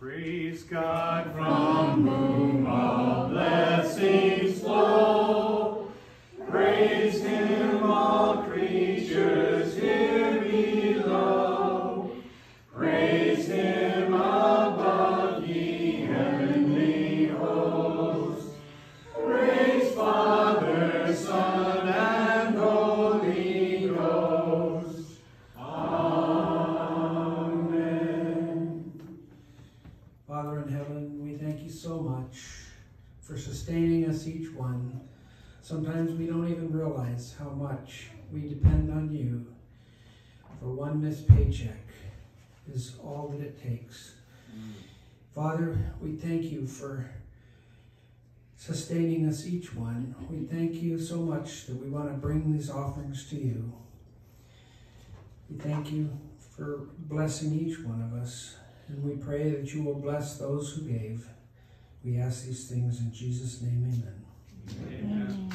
Praise God from whom all blessings flow. Praise him, Father in heaven, we thank you so much for sustaining us each one. Sometimes we don't even realize how much we depend on you. For one missed paycheck is all that it takes. Mm. Father, we thank you for sustaining us each one. We thank you so much that we want to bring these offerings to you. We thank you for blessing each one of us. And we pray that you will bless those who gave. We ask these things in Jesus' name, amen. Amen. Amen.